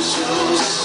Jesus.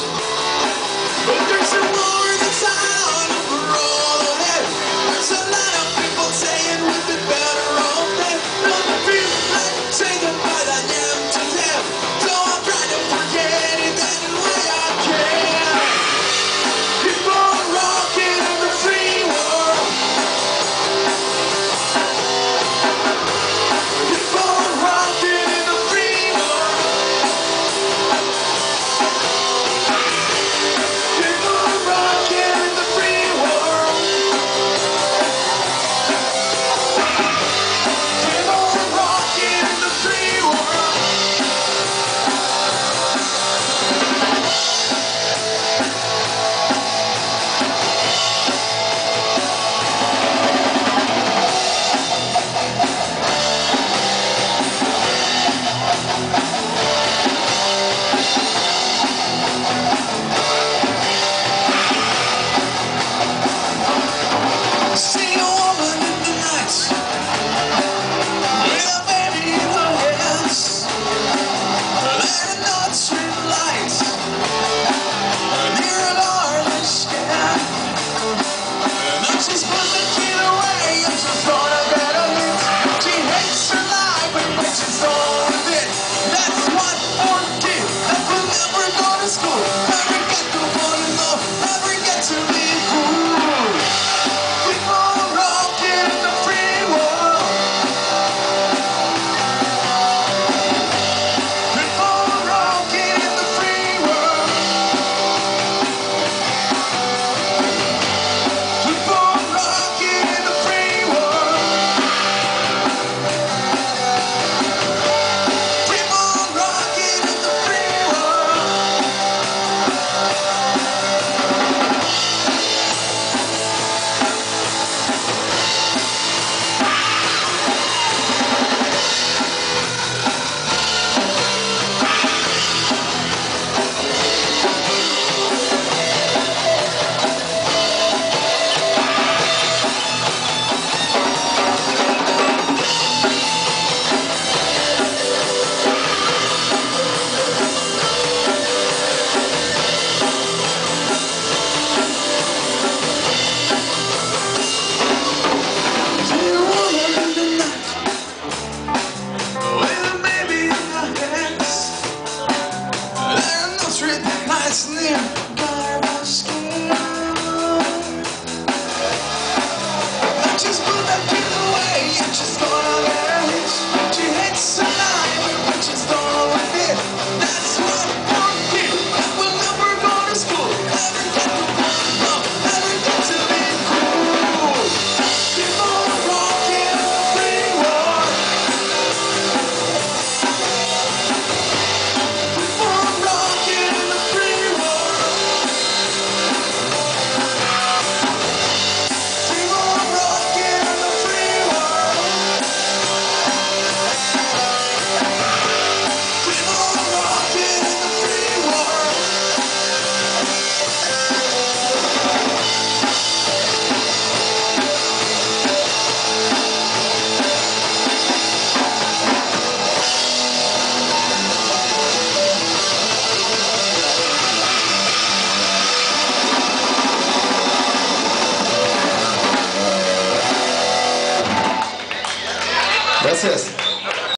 Всем!